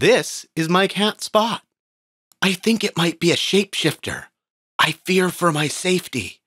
This is my cat Spot. I think it might be a shapeshifter. I fear for my safety.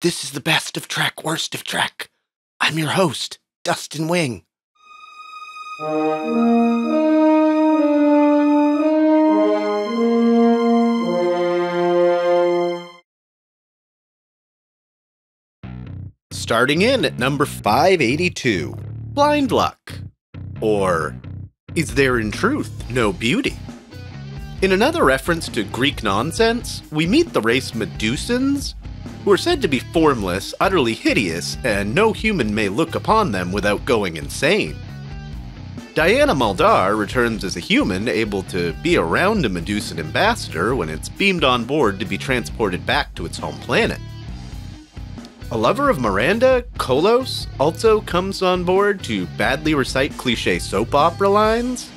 This is the best of Trek, worst of Trek. I'm your host, Dustin Wing. Starting in at number 582 Blind Luck. Or, Is there in truth no beauty? In another reference to Greek nonsense, we meet the race Medusans, who are said to be formless, utterly hideous, and no human may look upon them without going insane. Diana Muldaur returns as a human, able to be around a Medusan ambassador when it's beamed on board to be transported back to its home planet. A lover of Miranda, Kollos, also comes on board to badly recite cliche soap opera lines.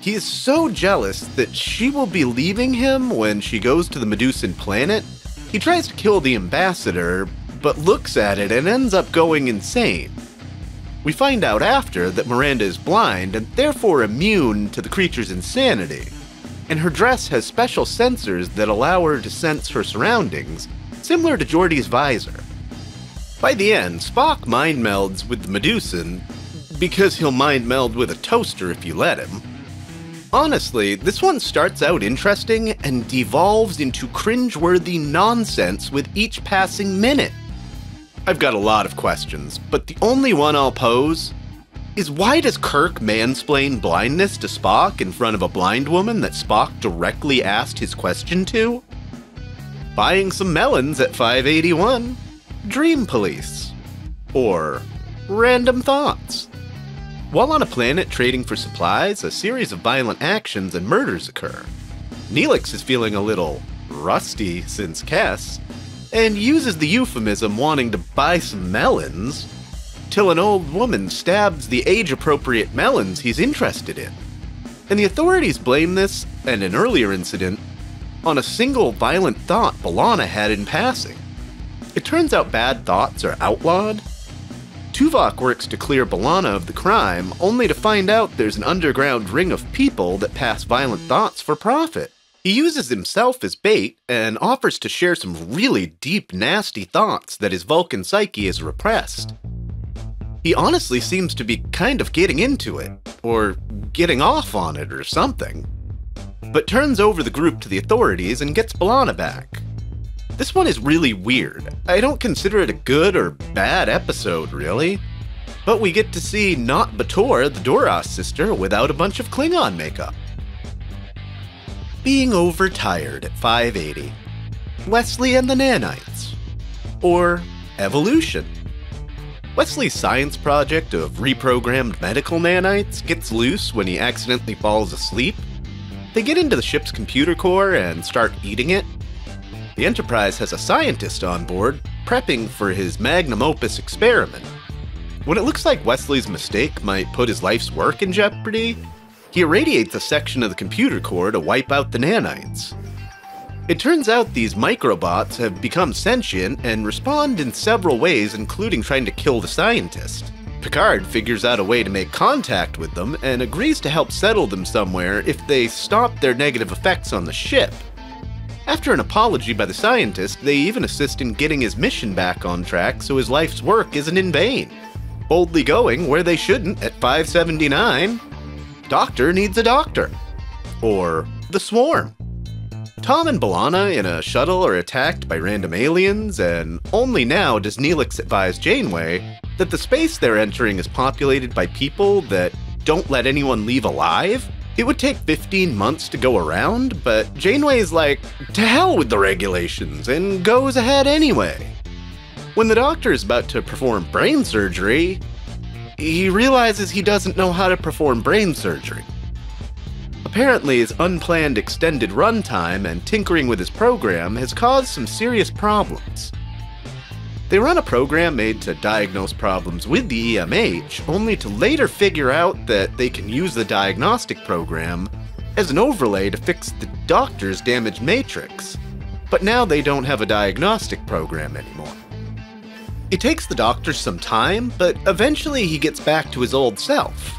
He is so jealous that she will be leaving him when she goes to the Medusan planet. He tries to kill the ambassador, but looks at it and ends up going insane. We find out after that Miranda is blind and therefore immune to the creature's insanity, and her dress has special sensors that allow her to sense her surroundings, similar to Geordi's visor. By the end, Spock mind melds with the Medusan, because he'll mind meld with a toaster if you let him. Honestly, this one starts out interesting and devolves into cringeworthy nonsense with each passing minute. I've got a lot of questions, but the only one I'll pose is why does Kirk mansplain blindness to Spock in front of a blind woman that Spock directly asked his question to? Buying some melons at 581, Dream Police, or Random Thoughts. While on a planet trading for supplies, a series of violent actions and murders occur. Neelix is feeling a little rusty since Kes, and uses the euphemism wanting to buy some melons, till an old woman stabs the age appropriate melons he's interested in. And the authorities blame this, and an earlier incident, on a single violent thought B'Elanna had in passing. It turns out bad thoughts are outlawed. Tuvok works to clear B'Elanna of the crime, only to find out there's an underground ring of people that pass violent thoughts for profit. He uses himself as bait and offers to share some really deep, nasty thoughts that his Vulcan psyche has repressed. He honestly seems to be kind of getting into it, or getting off on it, or something. But turns over the group to the authorities and gets B'Elanna back. This one is really weird. I don't consider it a good or bad episode, really. But we get to see not B'Etor, the Duras sister, without a bunch of Klingon makeup. Being overtired at 580. Wesley and the Nanites. Or Evolution. Wesley's science project of reprogrammed medical nanites gets loose when he accidentally falls asleep. They get into the ship's computer core and start eating it. The Enterprise has a scientist on board prepping for his magnum opus experiment. When it looks like Wesley's mistake might put his life's work in jeopardy, he irradiates a section of the computer core to wipe out the nanites. It turns out these microbots have become sentient and respond in several ways, including trying to kill the scientist. Picard figures out a way to make contact with them and agrees to help settle them somewhere if they stop their negative effects on the ship. After an apology by the scientist, they even assist in getting his mission back on track so his life's work isn't in vain. Boldly going where they shouldn't at 579, Doctor needs a doctor. Or the Swarm. Tom and B'Elanna in a shuttle are attacked by random aliens, and only now does Neelix advise Janeway that the space they're entering is populated by people that don't let anyone leave alive. It would take 15 months to go around, but Janeway's like, to hell with the regulations, and goes ahead anyway. When the doctor is about to perform brain surgery, he realizes he doesn't know how to perform brain surgery. Apparently, his unplanned extended runtime and tinkering with his program has caused some serious problems. They run a program made to diagnose problems with the EMH, only to later figure out that they can use the diagnostic program as an overlay to fix the doctor's damaged matrix. But now they don't have a diagnostic program anymore. It takes the doctor some time, but eventually he gets back to his old self.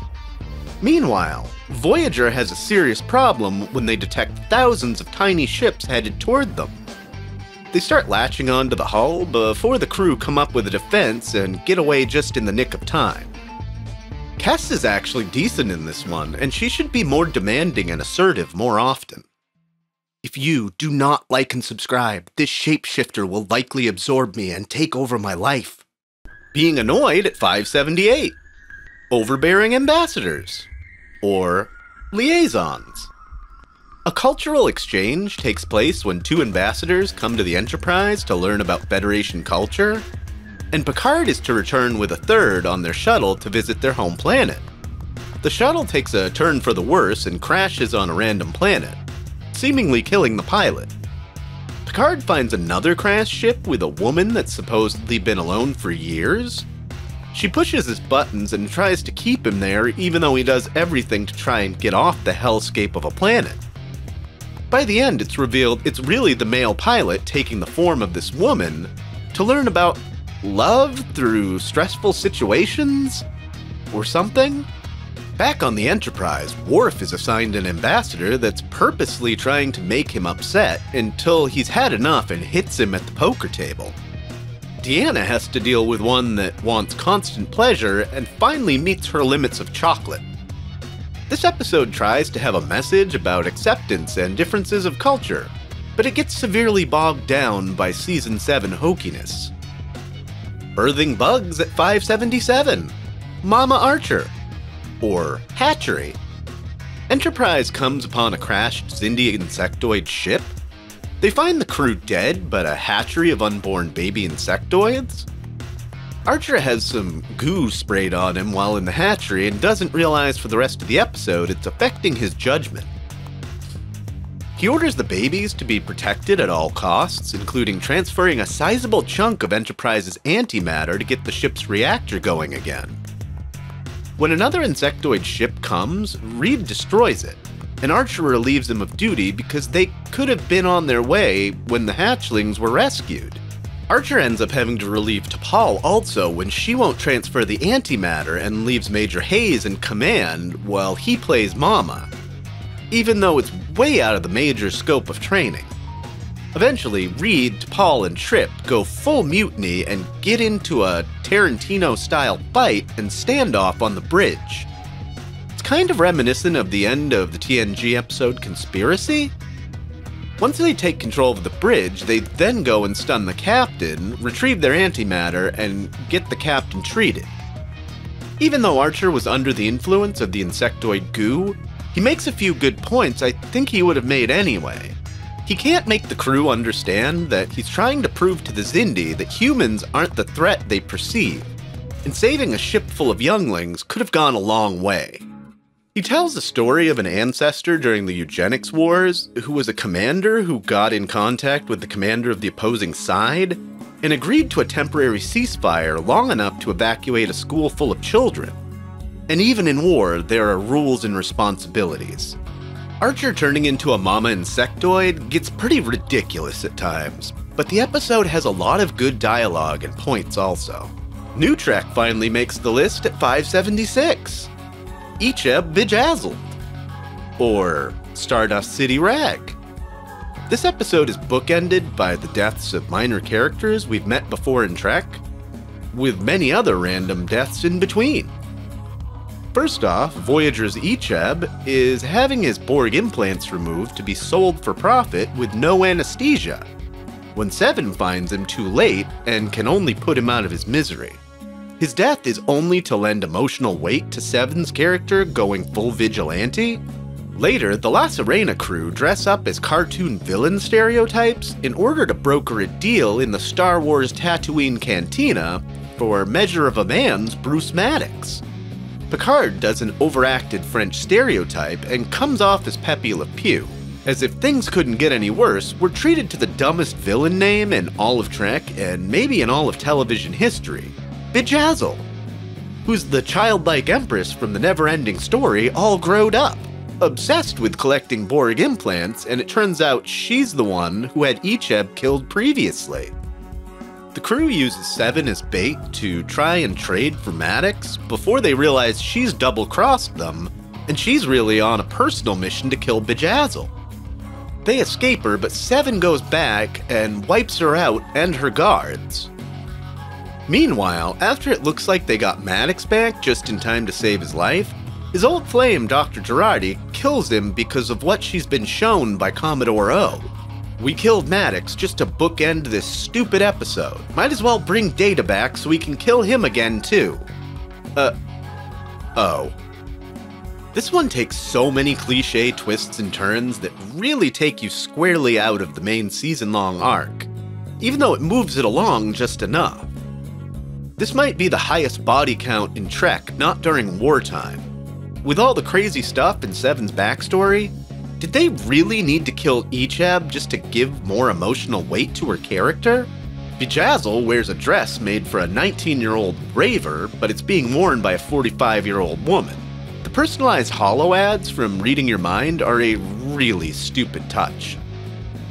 Meanwhile, Voyager has a serious problem when they detect thousands of tiny ships headed toward them. They start latching onto the hull before the crew come up with a defense and get away just in the nick of time. Kes is actually decent in this one, and she should be more demanding and assertive more often. If you do not like and subscribe, this shapeshifter will likely absorb me and take over my life. Being annoyed at 578. Overbearing ambassadors. Or liaisons. A cultural exchange takes place when two ambassadors come to the Enterprise to learn about Federation culture, and Picard is to return with a third on their shuttle to visit their home planet. The shuttle takes a turn for the worse and crashes on a random planet, seemingly killing the pilot. Picard finds another crash ship with a woman that's supposedly been alone for years. She pushes his buttons and tries to keep him there, even though he does everything to try and get off the hellscape of a planet. By the end, it's revealed it's really the male pilot taking the form of this woman to learn about love through stressful situations? Or something? Back on the Enterprise, Worf is assigned an ambassador that's purposely trying to make him upset until he's had enough and hits him at the poker table. Deanna has to deal with one that wants constant pleasure and finally meets her limits of chocolate. This episode tries to have a message about acceptance and differences of culture, but it gets severely bogged down by Season 7 hokiness. Birthing Bugs at 577, Mama Archer, or Hatchery. Enterprise comes upon a crashed Xindi insectoid ship. They find the crew dead, but a hatchery of unborn baby insectoids? Archer has some goo sprayed on him while in the hatchery and doesn't realize for the rest of the episode it's affecting his judgment. He orders the babies to be protected at all costs, including transferring a sizable chunk of Enterprise's antimatter to get the ship's reactor going again. When another insectoid ship comes, Reed destroys it, and Archer relieves them of duty because they could have been on their way when the hatchlings were rescued. Archer ends up having to relieve T'Pol also when she won't transfer the antimatter and leaves Major Hayes in command while he plays Mama, even though it's way out of the Major's scope of training. Eventually, Reed, T'Pol, and Trip go full mutiny and get into a Tarantino style fight and standoff on the bridge. It's kind of reminiscent of the end of the TNG episode Conspiracy. Once they take control of the bridge, they then go and stun the captain, retrieve their antimatter, and get the captain treated. Even though Archer was under the influence of the insectoid goo, he makes a few good points I think he would have made anyway. He can't make the crew understand that he's trying to prove to the Xindi that humans aren't the threat they perceive, and saving a ship full of younglings could have gone a long way. He tells the story of an ancestor during the eugenics wars who was a commander who got in contact with the commander of the opposing side and agreed to a temporary ceasefire long enough to evacuate a school full of children. And even in war, there are rules and responsibilities. Archer turning into a mama insectoid gets pretty ridiculous at times, but the episode has a lot of good dialogue and points also. New Trek finally makes the list at 576. Icheb Bejazzled. Or Stardust City Rag. This episode is bookended by the deaths of minor characters we've met before in Trek, with many other random deaths in between. First off, Voyager's Icheb is having his Borg implants removed to be sold for profit with no anesthesia, when Seven finds him too late and can only put him out of his misery. His death is only to lend emotional weight to Seven's character going full vigilante. Later, the La Sirena crew dress up as cartoon villain stereotypes in order to broker a deal in the Star Wars Tatooine Cantina for Measure of a Man's Bruce Maddox. Picard does an overacted French stereotype and comes off as Pepe Le Pew. As if things couldn't get any worse, we're treated to the dumbest villain name in all of Trek and maybe in all of television history Bjayzl, who's the childlike empress from the never ending story all growed up, obsessed with collecting Borg implants, and it turns out she's the one who had Icheb killed previously. The crew uses Seven as bait to try and trade for Maddox before they realize she's double crossed them and she's really on a personal mission to kill Bjayzl. They escape her, but Seven goes back and wipes her out and her guards. Meanwhile, after it looks like they got Maddox back just in time to save his life, his old flame, Dr. Jurati, kills him because of what she's been shown by Commodore O. We killed Maddox just to bookend this stupid episode. Might as well bring Data back so we can kill him again, too. Uh. Oh. This one takes so many cliche twists and turns that really take you squarely out of the main season long arc, even though it moves it along just enough. This might be the highest body count in Trek, not during wartime. With all the crazy stuff in Seven's backstory, did they really need to kill Icheb just to give more emotional weight to her character? Bjayzl wears a dress made for a 19 year old raver, but it's being worn by a 45 year old woman. The personalized hollow ads from Reading Your Mind are a really stupid touch.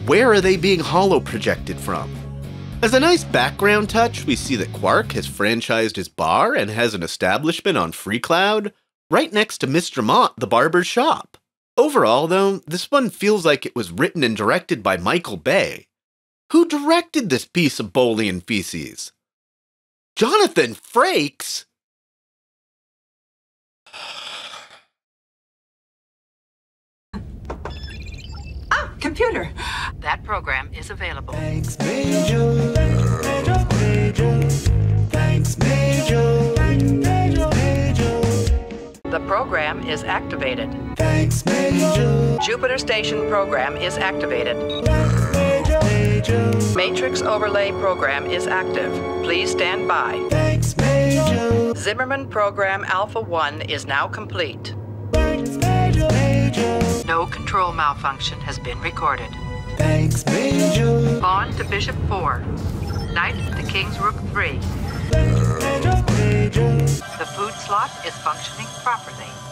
Where are they being hollow projected from? As a nice background touch, we see that Quark has franchised his bar and has an establishment on Freecloud, right next to Mr. Mot, the barber's shop. Overall, though, this one feels like it was written and directed by Michael Bay. Who directed this piece of Bolian feces? Jonathan Frakes? Computer. That program is available. Thanks, Majel. Majel, Majel. Thanks, Majel. Majel, Majel. The program is activated. Thanks, Majel. Jupiter Station program is activated. Majel, Majel. Matrix overlay program is active. Please stand by. Thanks, Majel. Zimmerman program Alpha 1 is now complete. Thanks. No control malfunction has been recorded. Thanks, Majel. On to Bishop 4. Knight to King's Rook 3. Majel, Majel. The food slot is functioning properly.